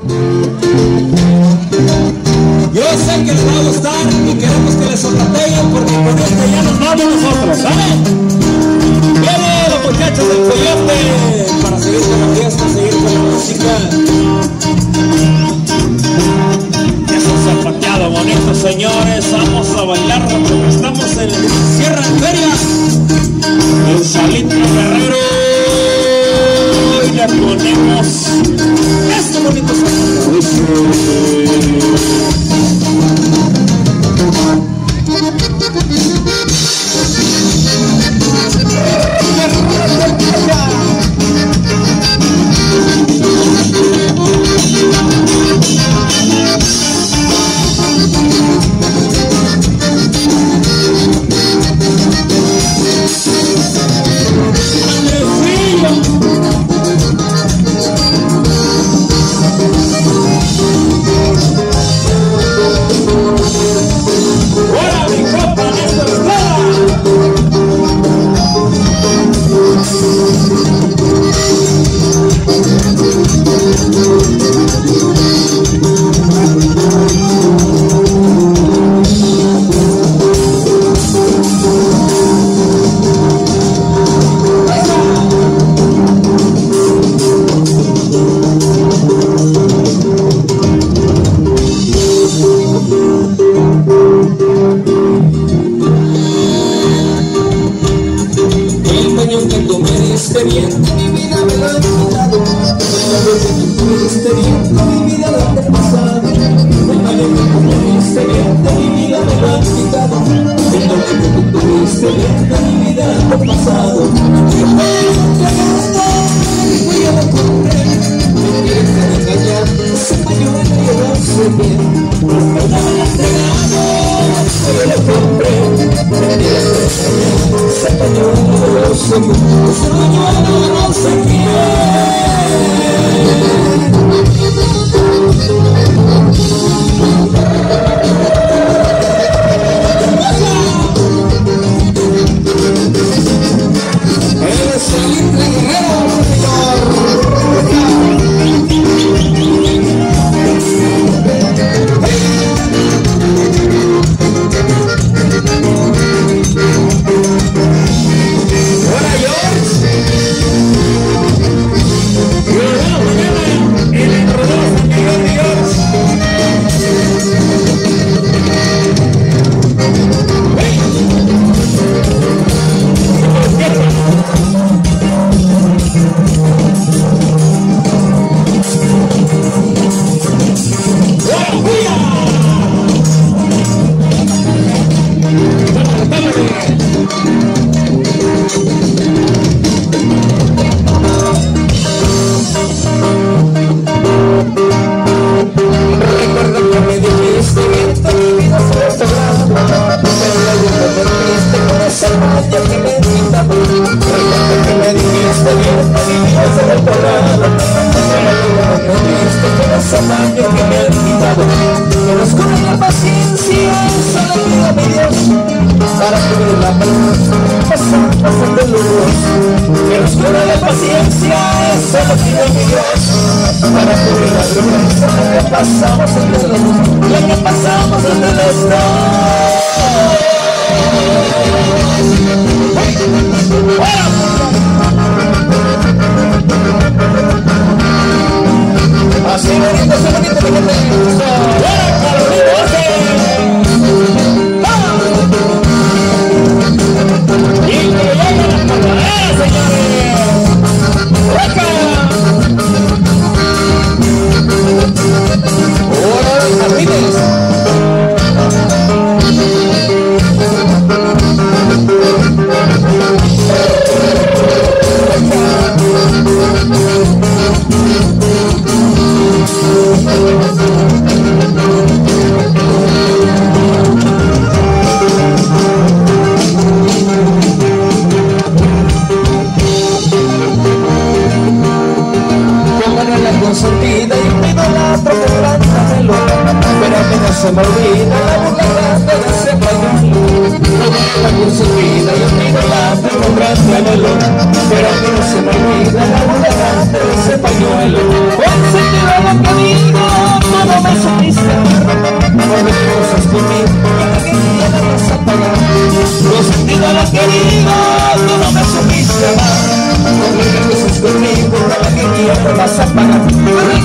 Yo sé que les va a gustar y queremos que les sorpateen porque con este ya nos vamos nosotros, ¿sale? Vienen los muchachos del coyote para seguir con la fiesta, seguir con la música. Es un zapateado bonito, señores. Vamos a bailar porque estamos en Sierra Baño que tú me diste bien, mi vida me lo he quitado. El baño que tú me diste bien, mi vida lo he pasado. El baño que tú me diste bien, de mi vida me lo he quitado. El baño que tú tuviste bien, de mi vida lo he pasado. Yo me entregaste, y yo lo compré. Me quieres engañar, ese pañuelo yo lo sé bien. No me lo entregado, yo lo compré. Me quieres engañar, ese pañuelo yo sagrada Pero perdiste con magia que me quitaba Que nos cure la paciencia, solo pido mi Dios Para cubrir la paz, pasar, pasar de luz Que nos cure la paciencia, solo pido mi Dios Para cubrir la vergüenza que pasamos entre los Lo que pasamos entre los dos se me olvida la boca grande de ese pañuelo no me acuerdo También se olvida y olvido la tengo grande anhelo Pero que no se me olvida la boca grande de ese pañuelo. Once lo que digo, todo me supiste Cuando cosas conmigo, para que ya no vas a pagar. No sentido lo que digo, todo me supiste Cuando cosas conmigo, para que ya no vas a pagar.